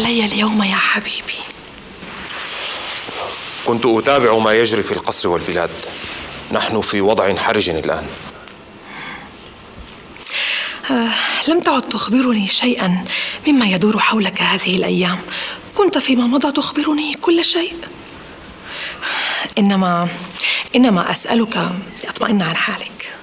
علي اليوم يا حبيبي. كنت أتابع ما يجري في القصر والبلاد. نحن في وضع حرج الآن. آه لم تعد تخبرني شيئا مما يدور حولك هذه الأيام. كنت فيما مضى تخبرني كل شيء. إنما إنما أسألك لأطمئن عن حالك.